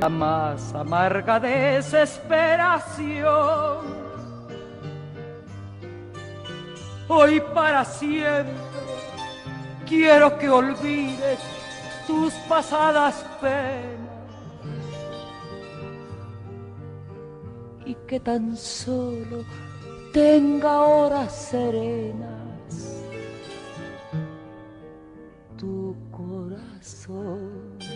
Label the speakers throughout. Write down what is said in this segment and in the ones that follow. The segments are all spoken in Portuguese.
Speaker 1: la más amarga desesperación. Hoy para siempre quiero que olvides tus pasadas penas y que tan solo tenga horas serenas tu corazón.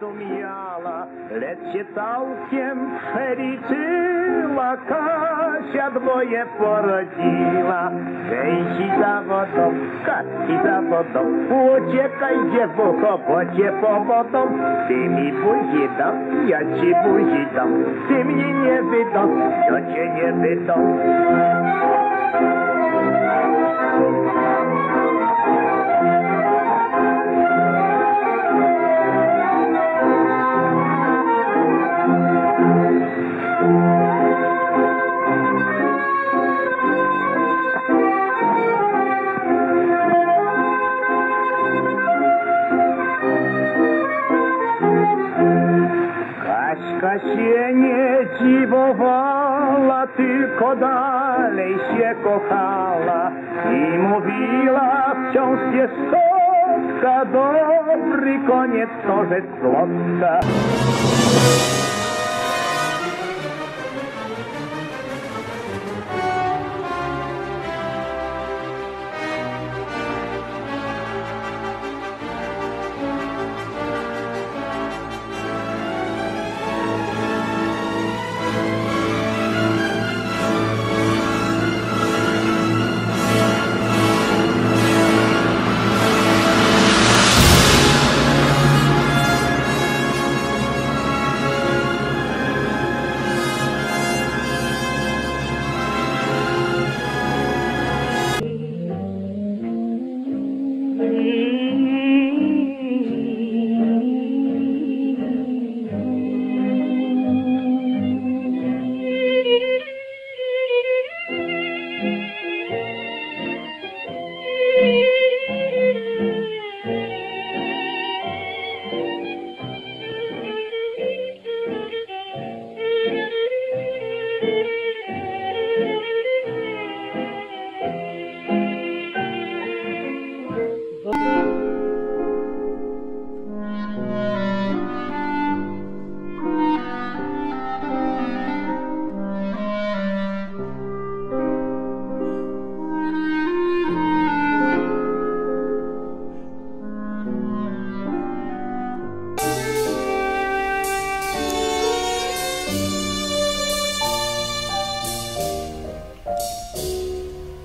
Speaker 2: rozumiała, lecz się całkiem przeliczyła. Kasia dwoje porodziła. Gęsi za wodą, kaski za wodą, uciekaj dziewucho, bo cię powodą. Ty mi buzi dam, ja ci buzi dam, ty mnie nie wydam, ja cię nie wydam. Kaśka się nie dziwowała, tylko dalej się kochała i mówiła wciąż jest słodka, dobry koniec to rzecz słodka.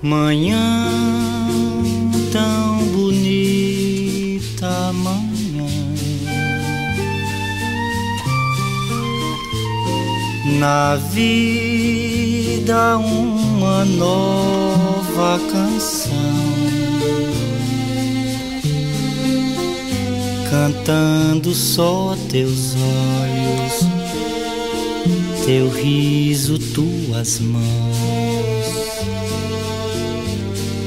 Speaker 3: Manhã tão bonita, manhã. Na vida, uma nova canção. Cantando só teus olhos, teu riso, tuas mãos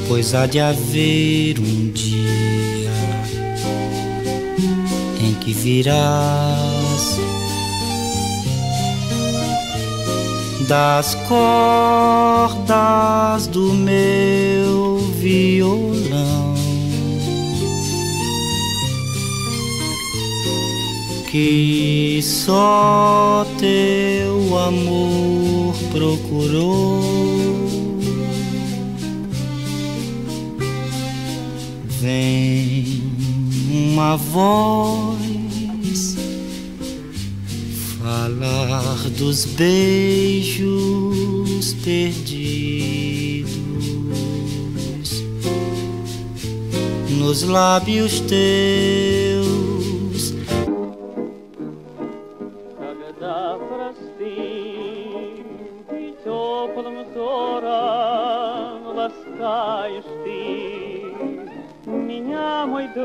Speaker 3: pois há de haver um dia em que virás das cordas do meu violão. Que só teu amor procurou. Uma voz falar dos beijos perdidos nos lábios teus.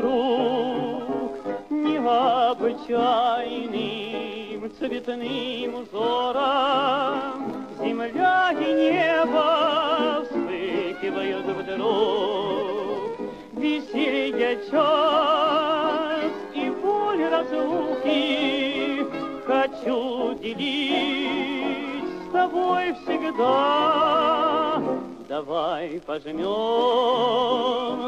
Speaker 4: Меня, мой друг, необычайным цветным узором земля и небо вспыхивают вдруг. горе час и боль разлуки хочу делить с тобой всегда. Давай пожмем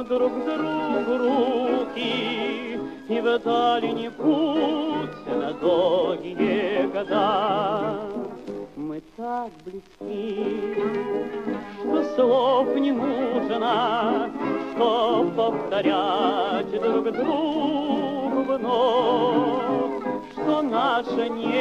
Speaker 4: друг другу руки и вдали не путь на долгие года. Мы так близки, что слов не нужно, что повторять друг другу вновь, что наша не